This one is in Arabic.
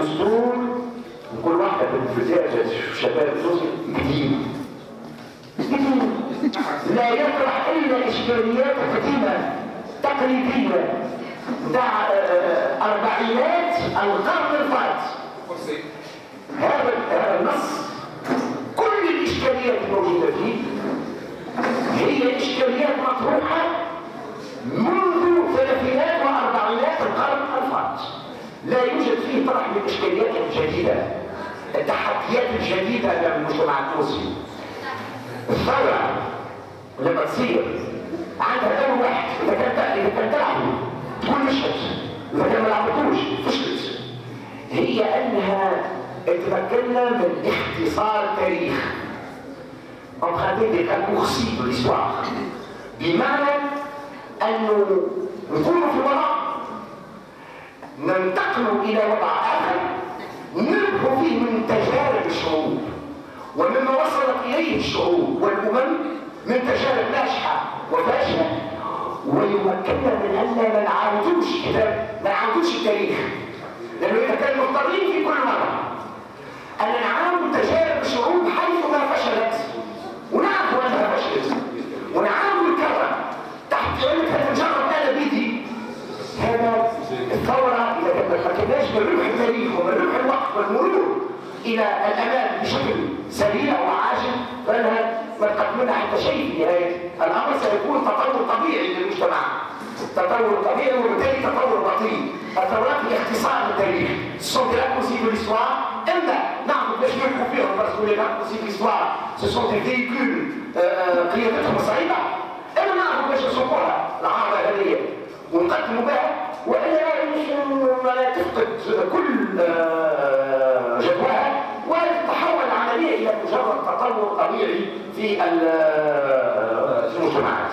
الدستور وكل واحدة بالفزاجة شباب الدستور جديد. لا يطرح إلا إشكاليات قديمة تقليدية. بتاع أربعينات القرن الفات هذا النص. لا يوجد فيه طرح من الإشكاليات الجديدة. التحديات الجديدة للمجتمع التونسي. الثورة لما تصير عندها دور واحد. إذا كان إذا كان تلعبوا تكون مشهد إذا كان ما لعبتوش فشلت. هي أنها تمكننا من اختصار التاريخ emprunter des raccourcis de l'histoire. بمعنى وضع ننتقل إلى وضع آخر نربح فيه من تجارب الشعوب ومما وصلت إليه الشعوب والأمم من تجارب ناجحة وفاشلة ويمكننا من أن ما نعاودوش ما نعاودوش التاريخ لأنه إذا كان مضطرين في كل مرة أن نعاود تجارب الشعوب حيث ما فشلت ونعرف أنها فشلت ونعاود الكرة تحت كلمة مجرد أنا بيدي هذا ما كناش بنروح التاريخ وبنروح الوقت والمرور إلى الأمام بشكل سريع وعاجل فإنها ما تقدم لنا حتى شيء في نهاية الأمر سيكون تطور طبيعي للمجتمع. تطور طبيعي وبالتالي تطور بطيء الثورات هي اختصار للتاريخ des raccourcis de l'histoire إما نعرف باش نحكوا فيهم les raccourcis de l'histoire ce sont des véhicules قيادتهم صعيبة إما نعرف باش نسوقوها العارضة هذه ونقدموا بها وإلا تفقد كل جدواها وتتحول العملية إلى مجرد تطور طبيعي في المجتمعات